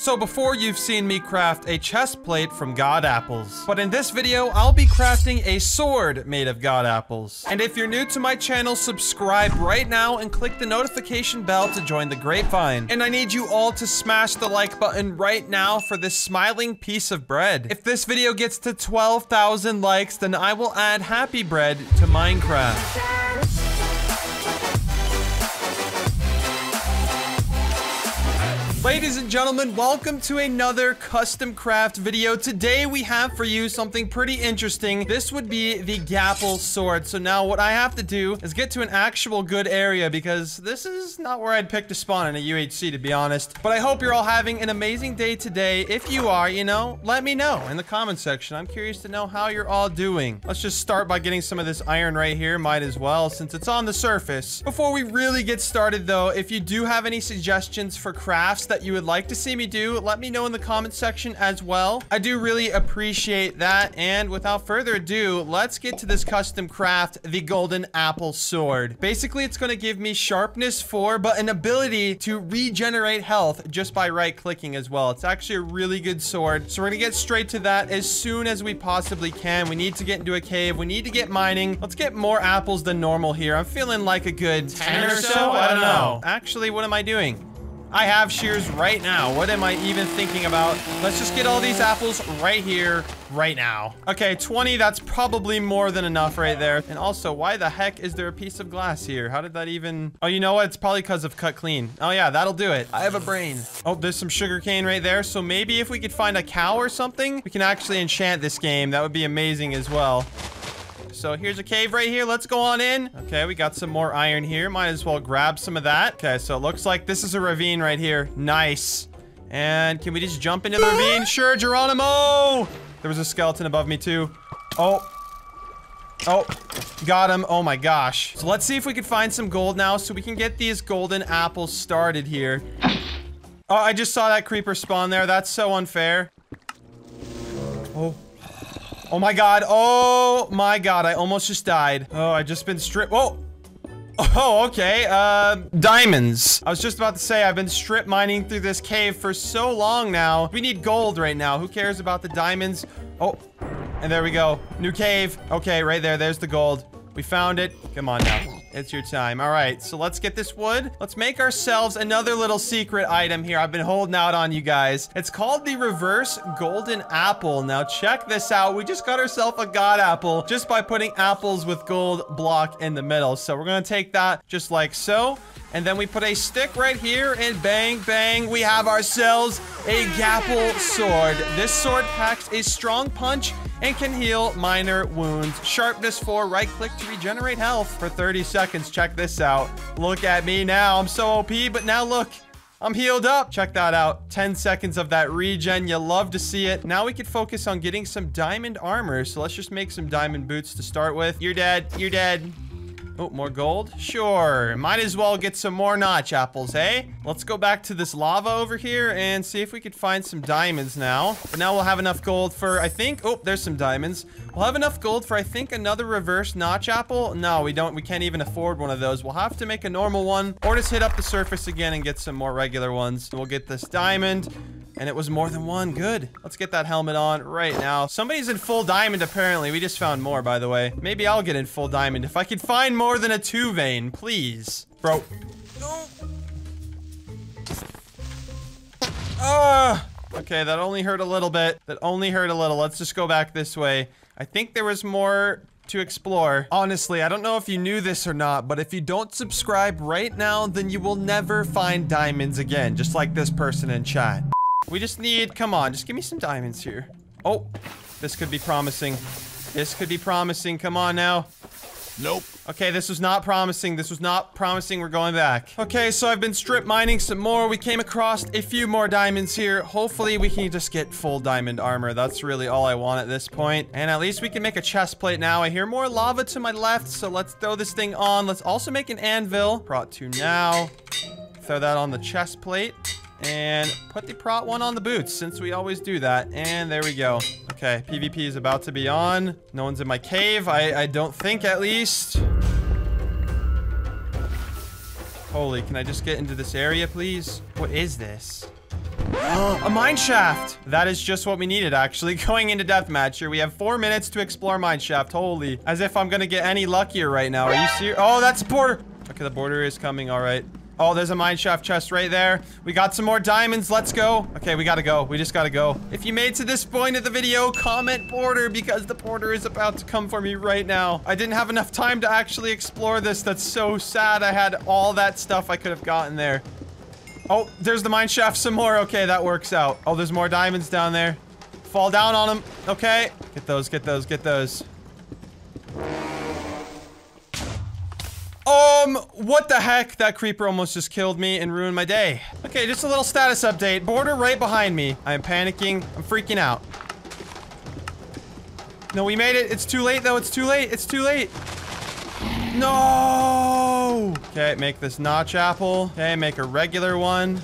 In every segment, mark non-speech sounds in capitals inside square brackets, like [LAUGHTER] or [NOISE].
So before you've seen me craft a chest plate from god apples. But in this video, I'll be crafting a sword made of god apples. And if you're new to my channel, subscribe right now and click the notification bell to join the grapevine. And I need you all to smash the like button right now for this smiling piece of bread. If this video gets to 12,000 likes, then I will add happy bread to Minecraft. Ladies and gentlemen, welcome to another custom craft video. Today we have for you something pretty interesting. This would be the Gapple sword. So now what I have to do is get to an actual good area because this is not where I'd pick to spawn in a UHC to be honest. But I hope you're all having an amazing day today. If you are, you know, let me know in the comment section. I'm curious to know how you're all doing. Let's just start by getting some of this iron right here. Might as well since it's on the surface. Before we really get started though, if you do have any suggestions for crafts that you would like to see me do, let me know in the comment section as well. I do really appreciate that. And without further ado, let's get to this custom craft, the golden apple sword. Basically, it's going to give me sharpness 4, but an ability to regenerate health just by right clicking as well. It's actually a really good sword. So we're going to get straight to that as soon as we possibly can. We need to get into a cave. We need to get mining. Let's get more apples than normal here. I'm feeling like a good 10 or so. I don't know. Actually, what am I doing? I have shears right now. What am I even thinking about? Let's just get all these apples right here, right now. Okay, 20, that's probably more than enough right there. And also, why the heck is there a piece of glass here? How did that even... Oh, you know what? It's probably because of cut clean. Oh yeah, that'll do it. I have a brain. Oh, there's some sugar cane right there. So maybe if we could find a cow or something, we can actually enchant this game. That would be amazing as well. So here's a cave right here. Let's go on in. Okay, we got some more iron here. Might as well grab some of that. Okay, so it looks like this is a ravine right here. Nice. And can we just jump into the ravine? Sure, Geronimo! There was a skeleton above me too. Oh. Oh, got him. Oh my gosh. So let's see if we can find some gold now so we can get these golden apples started here. Oh, I just saw that creeper spawn there. That's so unfair. Oh. My god. Oh my god. I almost just died. Oh, I just been stripped. Oh. Oh, okay. Uh, diamonds. I was just about to say I've been strip mining through this cave for so long now. We need gold right now. Who cares about the diamonds? Oh, and there we go. New cave. Okay, right there. There's the gold. We found it. Come on now. It's your time. All right, so let's get this wood. Let's make ourselves another little secret item here. I've been holding out on you guys. It's called the reverse golden apple. Now check this out. We just got ourselves a god apple just by putting apples with gold block in the middle. So we're to take that just like so. And then we put a stick right here and bang, bang, we have ourselves a Gapple sword. This sword packs a strong punch and can heal minor wounds. Sharpness 4, right click to regenerate health for 30 seconds. Check this out. Look at me now. I'm so OP, but now look. I'm healed up. Check that out. 10 seconds of that regen. You love to see it. Now we could focus on getting some diamond armor. So let's just make some diamond boots to start with. You're dead. You're dead. Oh, more gold? Sure. Might as well get some more notch apples, eh? Let's go back to this lava over here and see if we could find some diamonds now. But now we'll have enough gold for, I think... Oh, there's some diamonds. We'll have enough gold for, I think, another reverse notch apple. No, we don't. We can't even afford one of those. We'll have to make a normal one or just hit up the surface again and get some more regular ones. We'll get this diamond. And it was more than one. Good. Let's get that helmet on right now. Somebody's in full diamond, apparently. We just found more, by the way. Maybe I'll get in full diamond. If I could find more than a two vein, please. Bro. No. Ah. Okay, that only hurt a little bit. That only hurt a little. Let's just go back this way. I think there was more to explore. Honestly, I don't know if you knew this or not, but if you don't subscribe right now, then you will never find diamonds again, just like this person in chat. We just need, come on, just give me some diamonds here. Oh, this could be promising. This could be promising. Come on now. Nope. Okay, this was not promising. This was not promising. We're going back. Okay, so I've been strip mining some more. We came across a few more diamonds here. Hopefully, we can just get full diamond armor. That's really all I want at this point. And at least we can make a chest plate now. I hear more lava to my left, so let's throw this thing on. Let's also make an anvil. Prot two now. Throw that on the chest plate. And put the prot one on the boots, since we always do that. And there we go. Okay, PvP is about to be on. No one's in my cave. I, I don't think, at least. Holy, can I just get into this area, please? What is this? [GASPS] a mine shaft. That is just what we needed, actually. [LAUGHS] Going into deathmatch here, we have four minutes to explore mine shaft. Holy, as if I'm gonna get any luckier right now. Are you serious? Oh, that's border. Okay, the border is coming. All right. Oh, there's a mineshaft chest right there. We got some more diamonds. Let's go. Okay, we gotta go. We just gotta go. If you made to this point of the video, comment border because the border is about to come for me right now. I didn't have enough time to actually explore this. That's so sad. I had all that stuff I could have gotten there. Oh, there's the mineshaft some more. Okay, that works out. Oh, there's more diamonds down there. Fall down on them. Okay. Get those, get those, get those. Um, what the heck? That creeper almost just killed me and ruined my day. Okay, just a little status update. Border right behind me. I am panicking. I'm freaking out. No, we made it. It's too late, though. It's too late. It's too late. No! Okay, make this notch apple. Okay, make a regular one.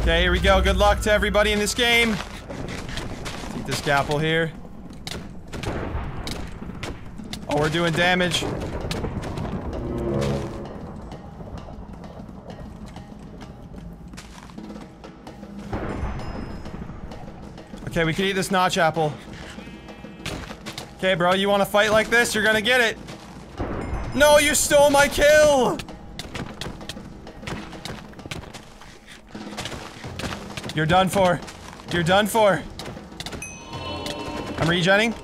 Okay, here we go. Good luck to everybody in this game. Eat this apple here. Oh, we're doing damage. Okay, we can eat this notch apple. Okay, bro, you want to fight like this? You're gonna get it. No, you stole my kill! You're done for. You're done for. I'm regenning.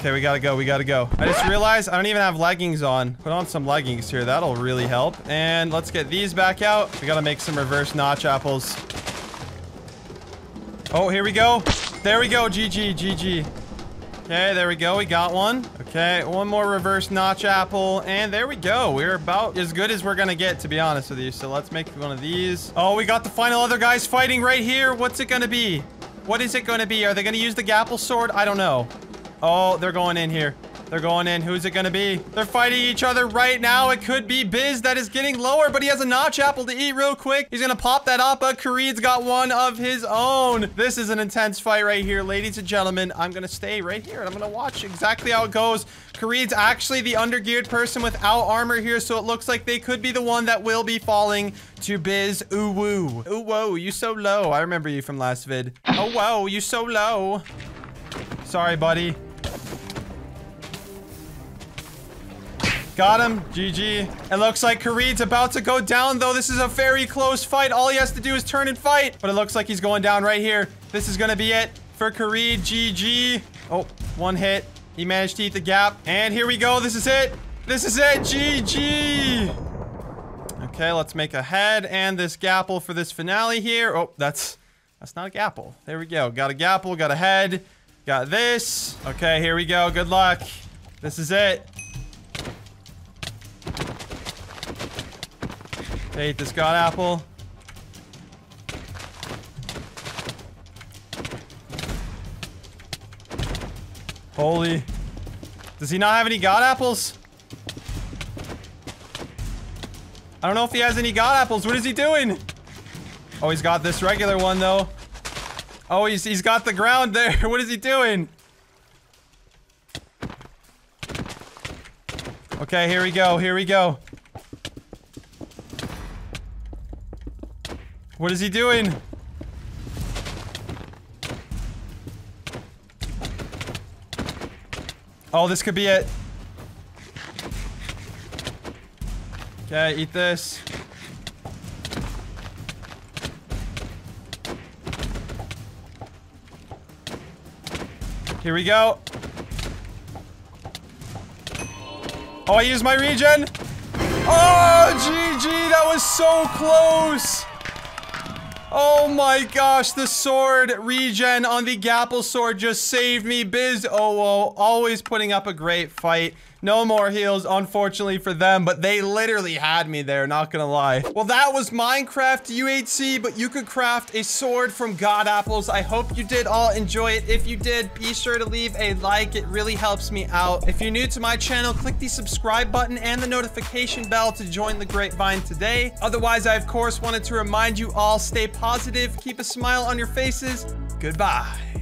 Okay, we gotta go, we gotta go. I just realized I don't even have leggings on. Put on some leggings here, that'll really help. And let's get these back out. We gotta make some reverse notch apples. Oh, here we go. There we go, GG, GG. Okay, there we go, we got one. Okay, one more reverse notch apple, and there we go. We're about as good as we're gonna get, to be honest with you. So let's make one of these. Oh, we got the final other guys fighting right here. What's it gonna be? What is it gonna be? Are they gonna use the gapple sword? I don't know. Oh, they're going in here. They're going in. Who's it gonna be? They're fighting each other right now. It could be Biz that is getting lower, but he has a notch apple to eat real quick. He's gonna pop that up, but Kareed's got one of his own. This is an intense fight right here. Ladies and gentlemen, I'm gonna stay right here and I'm gonna watch exactly how it goes. Kareed's actually the undergeared person without armor here, so it looks like they could be the one that will be falling to Biz. Ooh, woo. Ooh, whoa, you so low. I remember you from last vid. Oh, whoa, you so low. Sorry, buddy. Got him. GG. It looks like Kareed's about to go down, though. This is a very close fight. All he has to do is turn and fight. But it looks like he's going down right here. This is going to be it for Kareed. GG. Oh, one hit. He managed to eat the gap. And here we go. This is it. This is it. GG. Okay, let's make a head and this gapple for this finale here. Oh, that's that's not a gapple. There we go. Got a gapple, got a head, got this. Okay, here we go. Good luck. This is it. Ate this god apple. Holy. Does he not have any god apples? I don't know if he has any god apples. What is he doing? Oh, he's got this regular one, though. Oh, he's, he's got the ground there. [LAUGHS] what is he doing? Okay, here we go. Here we go. What is he doing? Oh, this could be it. Okay, eat this. Here we go. Oh, I used my regen. Oh, GG, that was so close. Oh my gosh, the sword regen on the Gapple sword just saved me. Biz oh, always putting up a great fight. No more heals, unfortunately for them, but they literally had me there, not gonna lie. Well, that was Minecraft UHC, but you could craft a sword from God Apples. I hope you did all enjoy it. If you did, be sure to leave a like. It really helps me out. If you're new to my channel, click the subscribe button and the notification bell to join the grapevine today. Otherwise, I, of course, wanted to remind you all, stay positive, keep a smile on your faces. Goodbye.